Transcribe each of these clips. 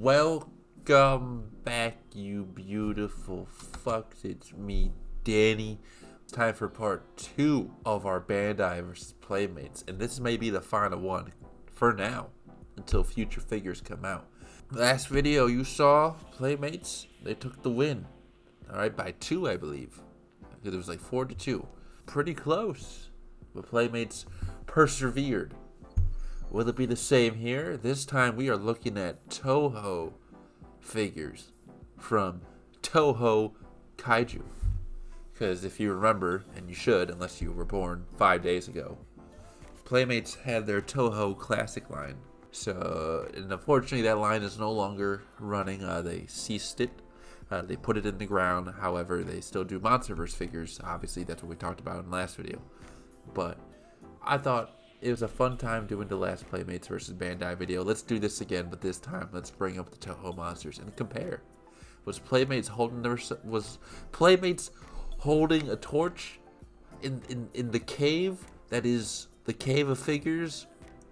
Welcome back, you beautiful fucks. It's me, Danny. Time for part two of our Bandai versus Playmates, and this may be the final one for now until future figures come out. Last video you saw, Playmates, they took the win. Alright, by two, I believe. Because it was like four to two. Pretty close. But Playmates persevered. Will it be the same here? This time we are looking at Toho figures from Toho Kaiju. Because if you remember, and you should, unless you were born five days ago, Playmates had their Toho Classic line. So, and unfortunately, that line is no longer running. Uh, they ceased it. Uh, they put it in the ground. However, they still do Monsterverse figures. Obviously, that's what we talked about in the last video. But I thought it was a fun time doing the last Playmates versus Bandai video. Let's do this again, but this time let's bring up the Toho monsters and compare. Was Playmates holding their was Playmates holding a torch in in in the cave that is the cave of figures,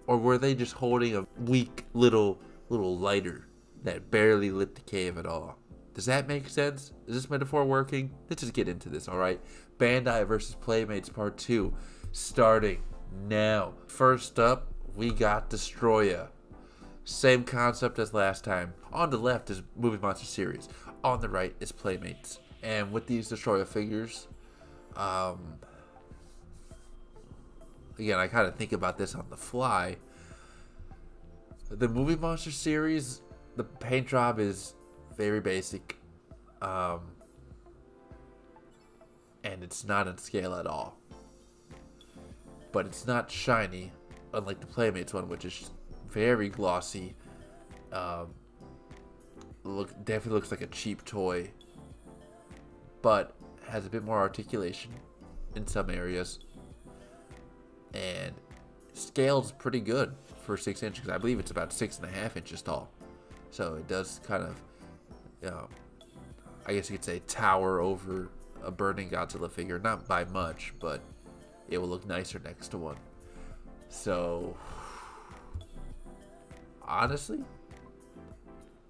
or were they just holding a weak little little lighter that barely lit the cave at all? Does that make sense? Is this metaphor working? Let's just get into this, all right? Bandai versus Playmates Part 2 starting now. First up, we got Destoroyah. Same concept as last time. On the left is Movie Monster Series. On the right is Playmates. And with these Destoroyah figures, um, again, I kind of think about this on the fly. The Movie Monster Series, the paint job is very basic. Um, and it's not in scale at all but it's not shiny, unlike the Playmates one, which is very glossy. Um, look, definitely looks like a cheap toy, but has a bit more articulation in some areas, and scales pretty good for six inches. I believe it's about six and a half inches tall, so it does kind of, you know, I guess you could say tower over a burning Godzilla figure, not by much, but it will look nicer next to one. So, honestly,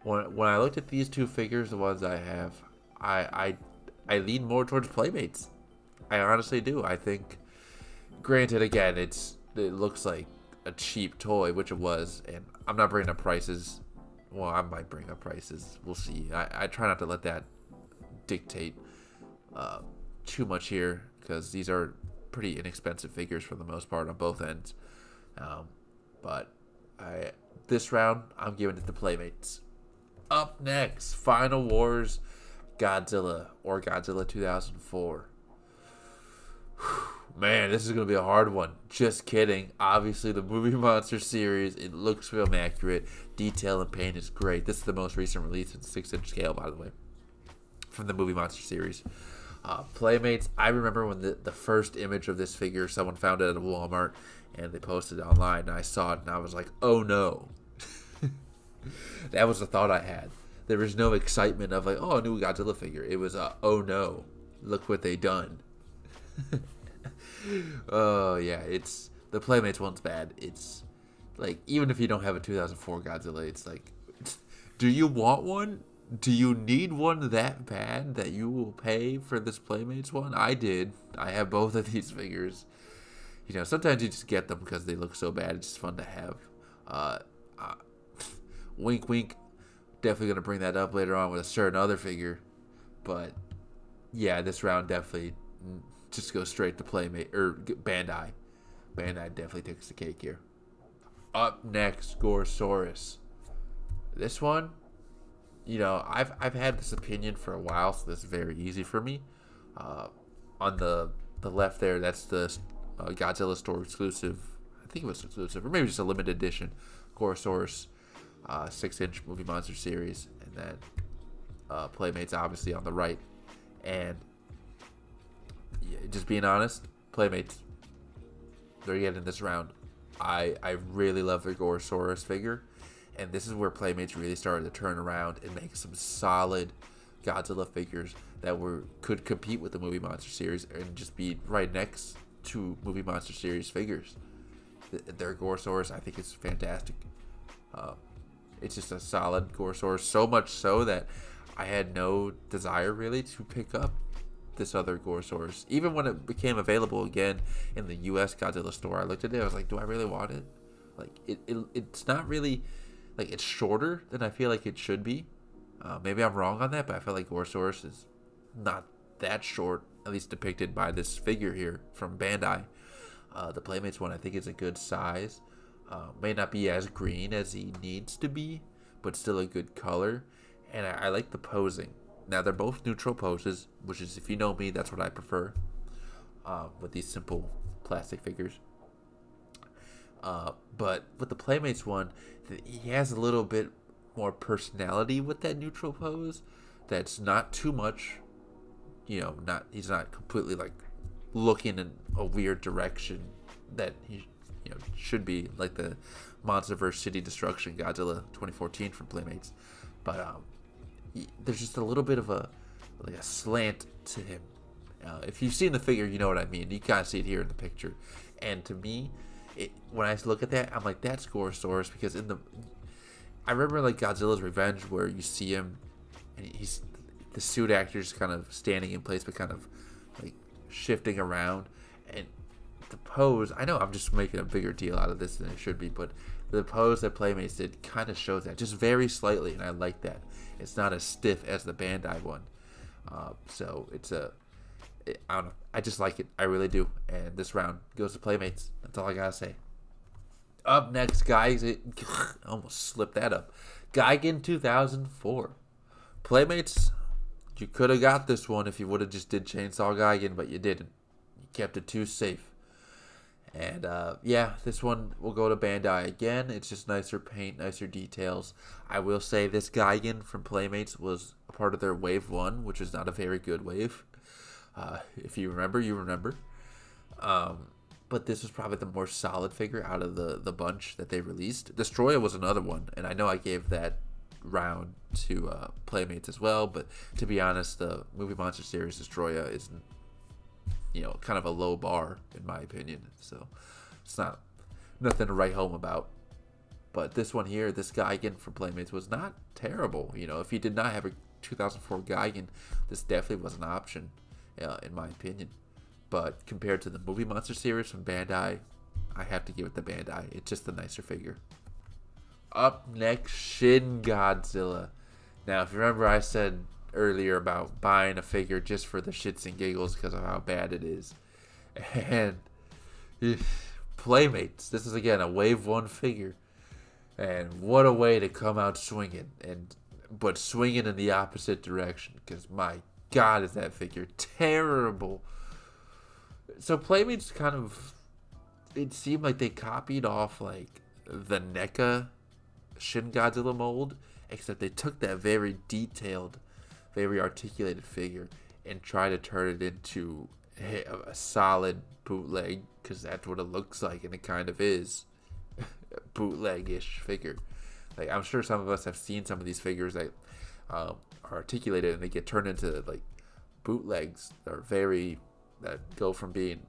when, when I looked at these two figures, the ones I have, I, I, I lean more towards Playmates. I honestly do. I think, granted, again, it's it looks like a cheap toy, which it was, and I'm not bringing up prices. Well, I might bring up prices. We'll see. I, I try not to let that dictate uh, too much here because these are pretty inexpensive figures for the most part on both ends. Um, but I this round I'm giving it to Playmates. Up next, Final Wars Godzilla or Godzilla 2004. Man, this is going to be a hard one. Just kidding. Obviously, the movie monster series, it looks film accurate. Detail and paint is great. This is the most recent release in 6 inch scale, by the way, from the movie monster series. Uh, Playmates, I remember when the, the first image of this figure, someone found it at a Walmart and they posted it online, and I saw it and I was like, oh no. that was the thought I had. There was no excitement of like, oh, a new Godzilla figure. It was, uh, oh no, look what they done. oh yeah, it's the Playmates one's bad. It's like even if you don't have a 2004 Godzilla, it's like, do you want one? Do you need one that bad that you will pay for this Playmates one? I did. I have both of these figures. You know, sometimes you just get them because they look so bad. It's just fun to have. Uh, uh, wink, wink. Definitely gonna bring that up later on with a certain other figure, but yeah, this round definitely just go straight to Playmate or Bandai. Bandai definitely takes the cake here. Up next, Gorosaurus. This one, you know, I've I've had this opinion for a while, so this is very easy for me. Uh, on the the left there, that's the uh, Godzilla store exclusive. I think it was exclusive, or maybe just a limited edition Gorosaurus uh, six inch movie monster series, and then uh, Playmates obviously on the right. And just being honest, Playmates they're getting this round. I I really love the Gorosaurus figure and this is where Playmates really started to turn around and make some solid Godzilla figures that were could compete with the movie monster series and just be right next to movie monster series figures. Their Gorosaurus, I think, is fantastic. Uh, It's just a solid Gorosaurus. So much so that I had no desire really to pick up this other Gorosaurus. Even when it became available again in the U.S. Godzilla store, I looked at it. I was like, do I really want it? Like, it, it it's not really like it's shorter than I feel like it should be. Uh, maybe I'm wrong on that, but I feel like Gorosaurus is not that short, at least depicted by this figure here from Bandai. Uh, the Playmates one, I think, is a good size. Uh, may not be as green as he needs to be, but still a good color. And I, I like the posing. Now, they're both neutral poses, which is, if you know me, that's what I prefer uh, with these simple plastic figures. Uh, but with the Playmates one, he has a little bit more personality with that neutral pose. That's not too much. You know, not he's not completely like looking in a weird direction that he you know should be like the MonsterVerse City Destruction Godzilla 2014 from Playmates. But um, he, there's just a little bit of a like a slant to him. Uh, if you've seen the figure, you know what I mean. You kind of see it here in the picture. And to me, it, when I look at that, I'm like, that's Gorosaurus because in the I remember like Godzilla's Revenge where you see him and he's the suit actor's kind of standing in place but kind of like shifting around. And the pose I know I'm just making a bigger deal out of this than it should be but the pose that Playmates did kind of shows that just very slightly and I like that. It's not as stiff as the Bandai one. Uh, so it's a I don't know I just like it. I really do. And this round goes to Playmates that's all I gotta say up next, guys, it almost slipped that up. Gigan 2004. Playmates, you could have got this one if you would have just did Chainsaw Gigan, but you didn't. You kept it too safe. And uh, yeah, this one will go to Bandai again. It's just nicer paint, nicer details. I will say this Gigan from Playmates was a part of their Wave 1, which is not a very good wave. Uh, if you remember, you remember. Um, but this was probably the more solid figure out of the the bunch that they released. Destoroyah was another one, and I know I gave that round to uh, Playmates as well. But to be honest, the Movie Monster Series Destoroyah is, you know, kind of a low bar in my opinion. So it's not nothing to write home about. But this one here, this Gigan from Playmates was not terrible. You know, if you did not have a 2004 Gigan, this definitely was an option, uh, in my opinion. But compared to the Movie Monster series from Bandai, I have to give it the Bandai. It's just the nicer figure. Up next, Shin Godzilla. Now, if you remember, I said earlier about buying a figure just for the shits and giggles because of how bad it is. And eh, Playmates. This is again a Wave One figure, and what a way to come out swinging and but swinging in the opposite direction. Because my God, is that figure terrible? So Playmates kind of it seemed like they copied off like the NECA Shin Godzilla mold, except they took that very detailed, very articulated figure and tried to turn it into a, a solid bootleg because that's what it looks like and it kind of is bootleg-ish figure. Like I'm sure some of us have seen some of these figures that um, are articulated and they get turned into like bootlegs. They're very that go from being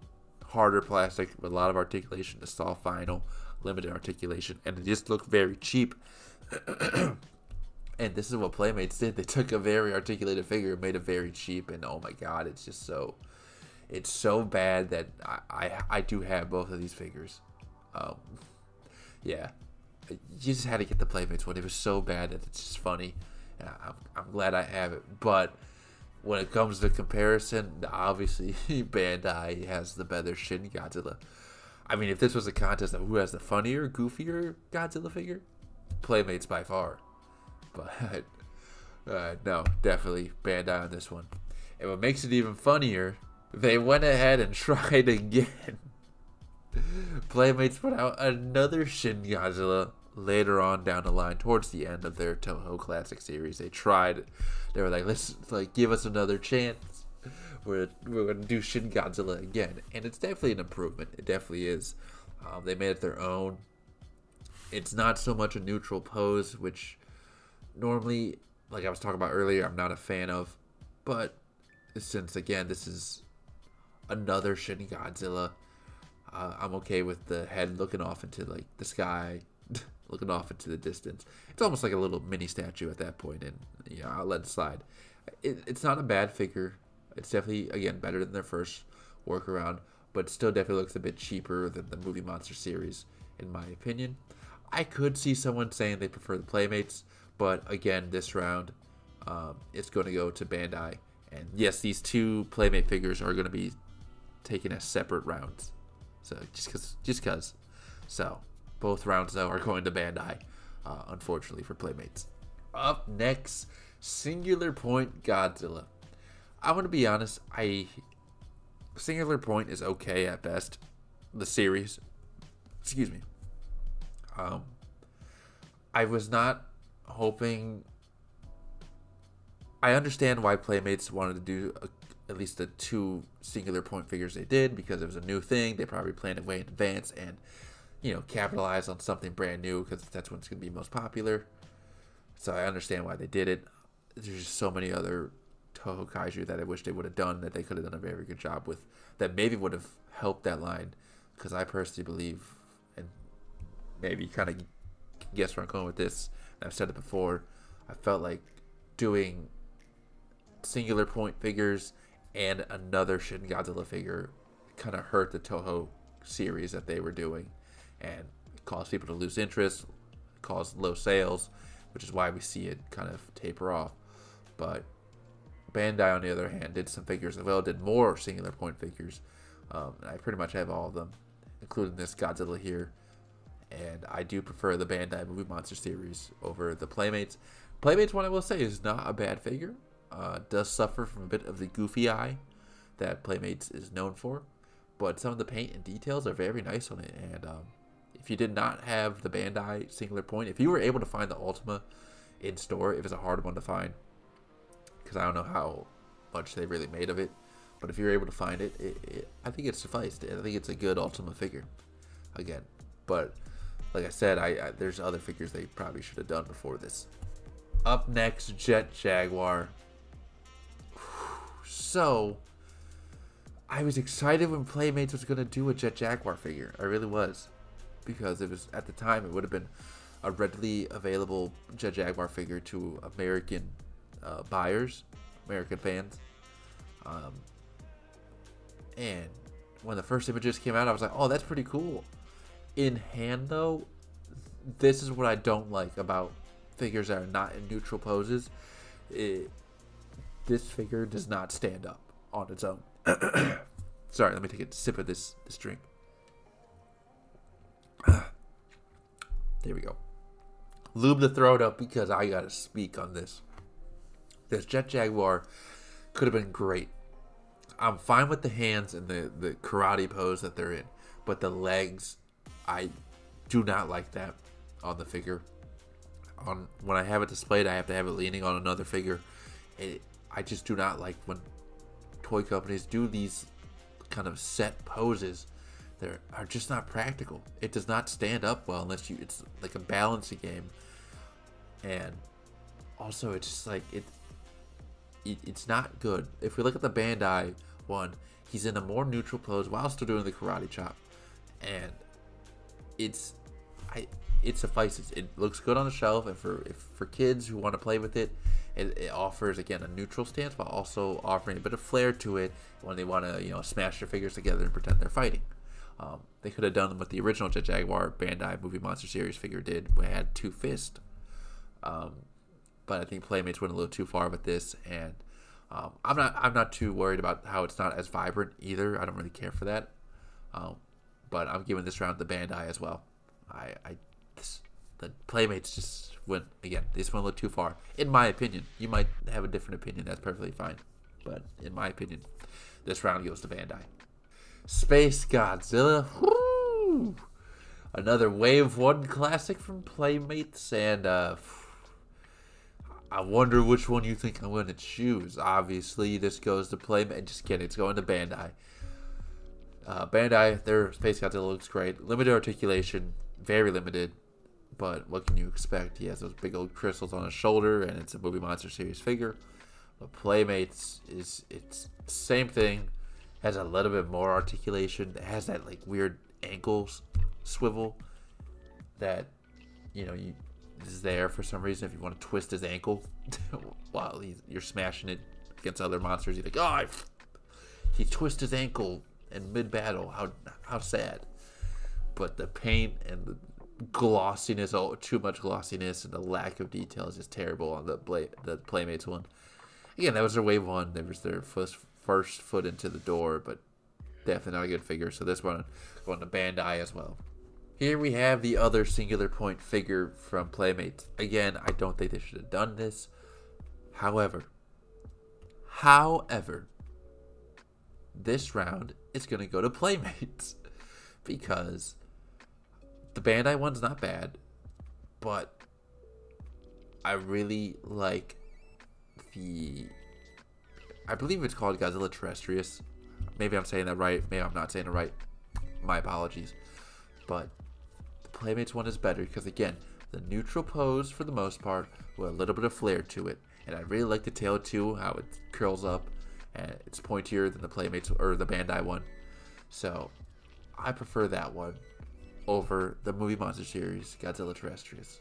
harder plastic with a lot of articulation to soft vinyl, limited articulation, and they just look very cheap. and this is what Playmates did. They took a very articulated figure and made it very cheap, and oh my god, it's just so it's so bad that I I, I do have both of these figures. Um, yeah, you just had to get the Playmates one. It was so bad that it's just funny. I'm, I'm glad I have it, but when it comes to comparison, obviously Bandai has the better Shin Godzilla. I mean, if this was a contest of who has the funnier, goofier Godzilla figure, Playmates by far. But uh, no, definitely Bandai on this one. And what makes it even funnier, they went ahead and tried again. Playmates put out another Shin Godzilla later on down the line, towards the end of their Toho Classic series, they tried. They were like, "Let's like give us another chance. We're we're gonna do Shin Godzilla again," and it's definitely an improvement. It definitely is. Um, they made it their own. It's not so much a neutral pose, which normally, like I was talking about earlier, I'm not a fan of. But since again, this is another Shin Godzilla, uh, I'm okay with the head looking off into like the sky looking off into the distance. It's almost like a little mini statue at that point, and yeah, I'll let it slide. It, it's not a bad figure. It's definitely again better than their first workaround, but still definitely looks a bit cheaper than the Movie Monster series, in my opinion. I could see someone saying they prefer the Playmates, but again, this round, um, it's going to go to Bandai. And yes, these two Playmate figures are going to be taken as separate rounds. So just because, just because. So both rounds though are going to Bandai, uh, unfortunately for Playmates. Up next, Singular Point Godzilla. I'm gonna be honest. I Singular Point is okay at best. The series, excuse me. Um, I was not hoping. I understand why Playmates wanted to do a, at least the two singular point figures they did because it was a new thing. They probably planned it way in advance and, you know, capitalize on something brand new because that's when it's going to be most popular. So I understand why they did it. There's just so many other Toho Kaiju that I wish they would have done that they could have done a very good job with that maybe would have helped that line because I personally believe and maybe kind of guess where I'm going with this. And I've said it before. I felt like doing singular point figures and another Shin Godzilla figure kind of hurt the Toho series that they were doing and cause people to lose interest, cause low sales, which is why we see it kind of taper off. But Bandai, on the other hand, did some figures as well, did more singular point figures. Um, I pretty much have all of them, including this Godzilla here. And I do prefer the Bandai Movie Monster series over the Playmates. Playmates, one I will say, is not a bad figure. Uh, does suffer from a bit of the goofy eye that Playmates is known for, but some of the paint and details are very nice on it. And um, if you did not have the Bandai singular point, if you were able to find the Ultima in store, if it's a hard one to find, because I don't know how much they really made of it. But if you're able to find it, it, it, I think it sufficed. I think it's a good Ultima figure. Again, but like I said, I, I there's other figures they probably should have done before this. Up next, Jet Jaguar. So, I was excited when Playmates was gonna do a Jet Jaguar figure. I really was, because it was at the time it would have been a readily available Jet Jaguar figure to American uh, buyers, American fans. Um, and when the first images came out, I was like, oh, that's pretty cool. In hand, though, this is what I don't like about figures that are not in neutral poses. It, this figure does not stand up on its own. Sorry, let me take a sip of this, this drink. There we go. Lube the throat up because I gotta speak on this. This Jet Jaguar could have been great. I'm fine with the hands and the, the karate pose that they're in, but the legs, I do not like that on the figure. On when I have it displayed, I have to have it leaning on another figure. It, I just do not like when toy companies do these kind of set poses. They are just not practical. It does not stand up well unless you. It's like a balancing game, and also it's just like it it, it's not good. If we look at the Bandai one, he's in a more neutral pose while still doing the karate chop, and it's I it suffices. It looks good on the shelf, and for if, for kids who want to play with it, it, it, offers again a neutral stance while also offering a bit of flair to it when they want to you know smash their figures together and pretend they're fighting. Um, they could have done what the original Jet Jaguar Bandai Movie Monster Series figure did, it had two fists. Um, but I think Playmates went a little too far with this, and um, I'm not I'm not too worried about how it's not as vibrant either. I don't really care for that, um, but I'm giving this round the Bandai as well. I, I this, the Playmates just went again. This went a little too far, in my opinion. You might have a different opinion. That's perfectly fine, but in my opinion, this round goes to Bandai. Space Godzilla. Woo! Another Wave One classic from Playmates, and uh, I wonder which one you think I'm going to choose. Obviously, this goes to play. Just kidding. It's going to Bandai. Uh, Bandai, their Space Godzilla looks great. Limited articulation, very limited. But what can you expect? He has those big old crystals on his shoulder, and it's a Movie Monster Series figure. But Playmates is it's same thing. Has a little bit more articulation. It has that like weird ankle swivel that you know, you is there for some reason if you want to twist his ankle while you're smashing it against other monsters. you're like, oh, he twists his ankle in mid battle. How how sad. But the paint and the glossiness, oh, too much glossiness, and the lack of detail is just terrible on the play, the Playmates one. Again, that was their wave one. That was their first first foot into the door, but definitely not a good figure. So this one going to Bandai as well. Here we have the other singular point figure from Playmates. Again, I don't think they should have done this. However, however, this round is going to go to Playmates because the Bandai one's not bad, but I really like the. I believe it's called Godzilla Terrestrius. Maybe I'm saying that right. Maybe I'm not saying it right. My apologies. But the Playmates one is better because, again, the neutral pose for the most part with a little bit of flair to it. And I really like the tail too, how it curls up and it's pointier than the Playmates or the Bandai one. So I prefer that one over the movie monster series Godzilla Terrestrius.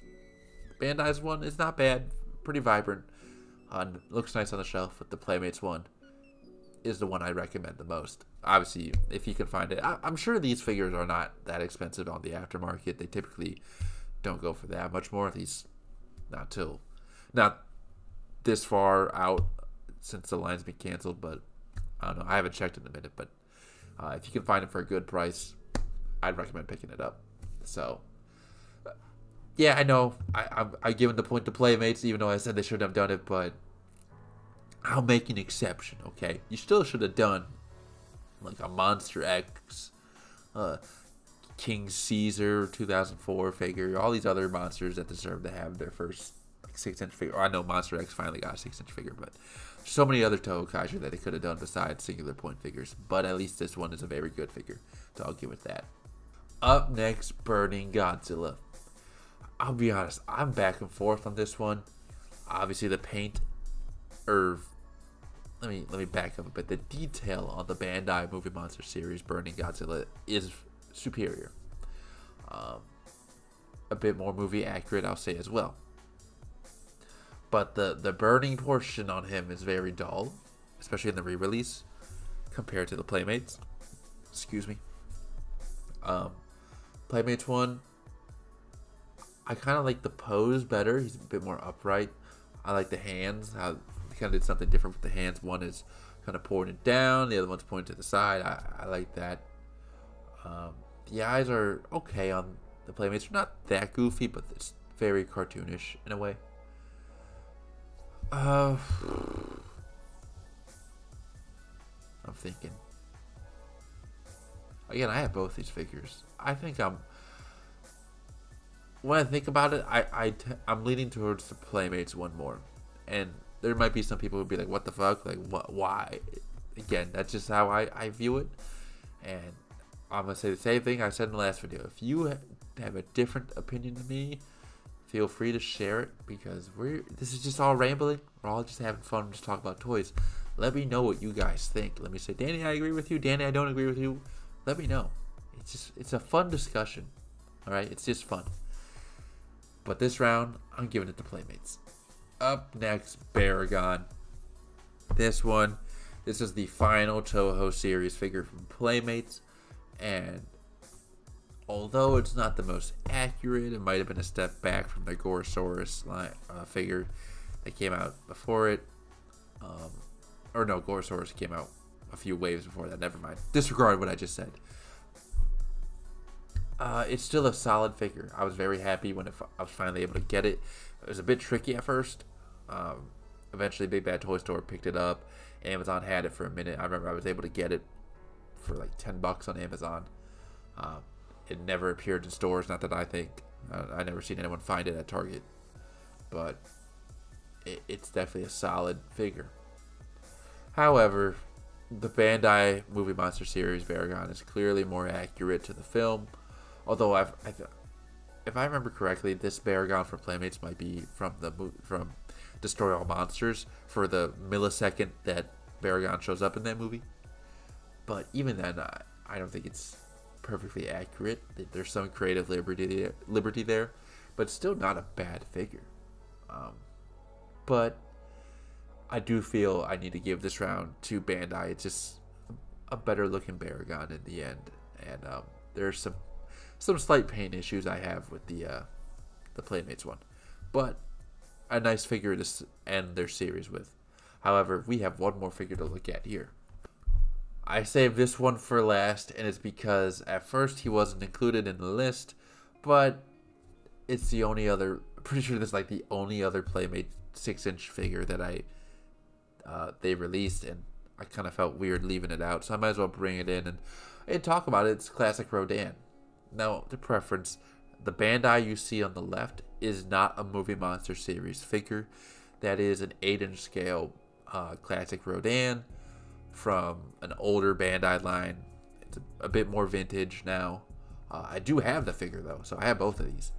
Bandai's one is not bad, pretty vibrant, on looks nice on the shelf. But the Playmates one is the one I recommend the most. Obviously, if you can find it, I, am sure these figures are not that expensive on the aftermarket. They typically don't go for that much more. At least not till not this far out since the line's been canceled. But I don't know. I haven't checked in a minute, but uh, if you can find it for a good price, I'd recommend picking it up. So, yeah, I know I, I'm, I'm giving the point to Playmates, even though I said they shouldn't have done it, but I'll make an exception, okay? You still should have done like a Monster X, uh, King Caesar 2004 figure, all these other monsters that deserve to have their first like six inch figure. I know Monster X finally got a six inch figure, but so many other Toho Kaiju that they could have done besides singular point figures. But at least this one is a very good figure, so I'll give it that. Up next, Burning Godzilla. I'll be honest, I'm back and forth on this one. Obviously, the paint, or let me let me back up a bit. The detail on the Bandai Movie Monster series, Burning Godzilla, is superior. Um, a bit more movie accurate, I'll say as well. But the the burning portion on him is very dull, especially in the re-release, compared to the Playmates. Excuse me. Um, Playmates one. I kind of like the pose better. He's a bit more upright. I like the hands. How he kind of did something different with the hands. One is kind of pointing it down. The other one's pointing to the side. I, I like that. Um, the eyes are okay on the Playmates. They're not that goofy, but it's very cartoonish in a way. Uh, I'm thinking. Again, I have both these figures. I think I'm. When I think about it, I I t- I'm leaning towards the Playmates one more, and there might be some people who'd be like, "What the fuck? Like, what? Why?" Again, that's just how I I view it, and I'm gonna say the same thing I said in the last video. If you have a different opinion than me, feel free to share it because we're this is just all rambling. We're all just having fun, just talk about toys. Let me know what you guys think. Let me say, Danny, I agree with you. Danny, I don't agree with you. Let me know. It's just it's a fun discussion. All right, it's just fun. But this round, I'm giving it to Playmates. Up next, Baragon. This one, this is the final Toho series figure from Playmates, and although it's not the most accurate, it might have been a step back from the Gorosaurus line, uh, figure that came out before it. Um, or no, Gorosaurus came out a few waves before that. Never mind. Disregard what I just said. Uh, it's still a solid figure. I was very happy when I was finally able to get it. It was a bit tricky at first. Um, eventually, Big Bad Toy Store picked it up. Amazon had it for a minute. I remember I was able to get it for like 10 bucks on Amazon. Um, it never appeared in stores. Not that I think. I never seen anyone find it at Target. But it, it's definitely a solid figure. However, the Bandai Movie Monster series Baragon is clearly more accurate to the film. Although I've, i if I remember correctly, this Baragon from Playmates might be from the from Destroy All Monsters for the millisecond that Baragon shows up in that movie. But even then, I, I don't think it's perfectly accurate. There's some creative liberty there, liberty there, but still not a bad figure. Um, but I do feel I need to give this round to Bandai. It's just a better looking Baragon in the end, and um, there's some some slight pain issues I have with the uh, the Playmates one, but a nice figure to end their series with. However, we have one more figure to look at here. I saved this one for last, and it's because at first he wasn't included in the list, but it's the only other. Pretty sure this is like the only other Playmate six-inch figure that I uh, they released, and I kind of felt weird leaving it out, so I might as well bring it in and, and talk about it. It's classic Rodan. Now, the preference, the Bandai you see on the left is not a Movie Monster series figure. That is an 8-inch scale uh, classic Rodan from an older Bandai line. It's a, a bit more vintage now. Uh, I do have the figure though, so I have both of these.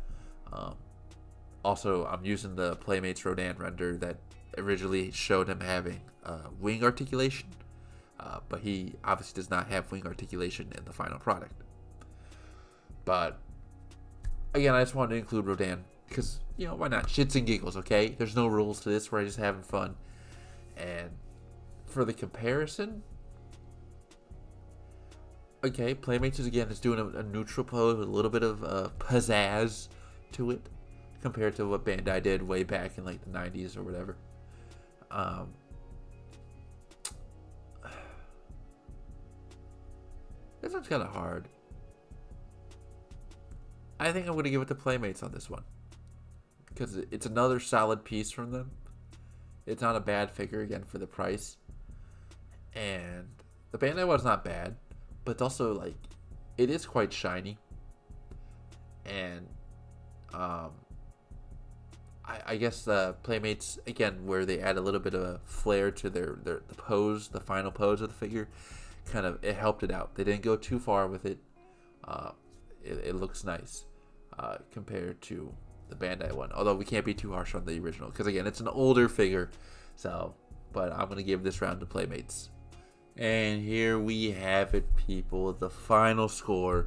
Um, also, I'm using the Playmates Rodan render that originally showed him having uh, wing articulation, uh, but he obviously does not have wing articulation in the final product. But again, I just wanted to include Rodan because you know why not? Shits and giggles, okay? There's no rules to this. We're just having fun, and for the comparison, okay, Playmates is again is doing a, a neutral pose with a little bit of uh, pizzazz to it compared to what Bandai did way back in like the 90s or whatever. Um, this one's kind of hard. I think I'm going to give it to Playmates on this one. Because it's another solid piece from them. It's not a bad figure, again, for the price. And the Bandai one's not bad. But it's also, like, it is quite shiny. And, um, I, I guess the Playmates again, where they add a little bit of a flair to their, their the pose, the final pose of the figure, kind of it helped it out. They didn't go too far with it. Uh, it, it, looks nice uh, compared to the Bandai one. Although we can't be too harsh on the original because again, it's an older figure. So, but I'm gonna give this round to Playmates. And here we have it, people. The final score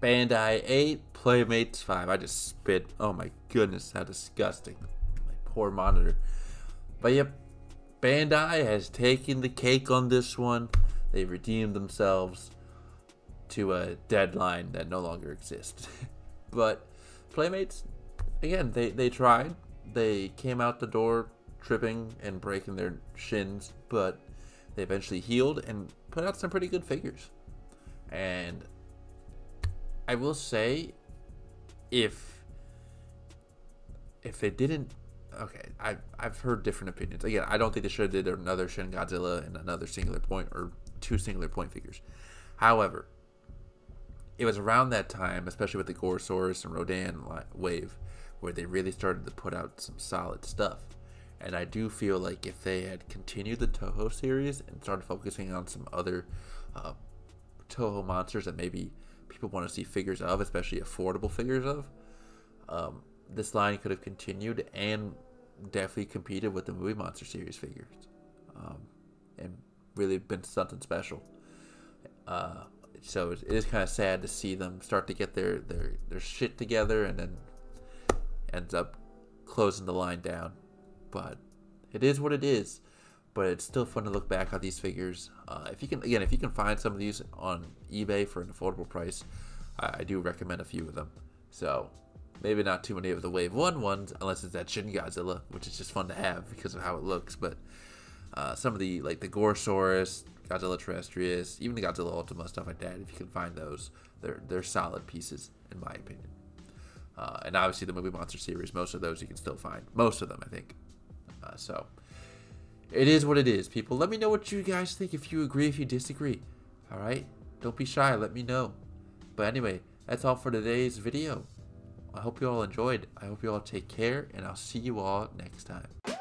Bandai 8, Playmates 5. I just spit. Oh my goodness, how disgusting. My poor monitor. But yep, Bandai has taken the cake on this one. They redeemed themselves to a deadline that no longer exists. but Playmates, again, they, they tried. They came out the door tripping and breaking their shins, but they eventually healed and put out some pretty good figures. And I will say, if if it didn't, okay, I I've heard different opinions. Again, I don't think they should have did another Shin Godzilla and another singular point or two singular point figures. However, it was around that time, especially with the Gorosaurus and Rodan wave, where they really started to put out some solid stuff. And I do feel like if they had continued the Toho series and started focusing on some other uh, Toho monsters that maybe people want to see figures of, especially affordable figures of. Um, this line could have continued and definitely competed with the movie monster series figures, um, and really been something special. Uh, so it is kind of sad to see them start to get their, their their shit together and then ends up closing the line down. But it is what it is but it's still fun to look back on these figures. Uh, if you can, again, if you can find some of these on eBay for an affordable price, I, I, do recommend a few of them. So maybe not too many of the Wave One ones, unless it's that Shin Godzilla, which is just fun to have because of how it looks. But uh, some of the like the Gorosaurus, Godzilla Terrestrius, even the Godzilla Ultima stuff like that, if you can find those, they're they're solid pieces in my opinion. Uh, and obviously the movie monster series, most of those you can still find. Most of them, I think. Uh, so it is what it is, people. Let me know what you guys think, if you agree, if you disagree. Alright? Don't be shy, let me know. But anyway, that's all for today's video. I hope you all enjoyed. I hope you all take care, and I'll see you all next time.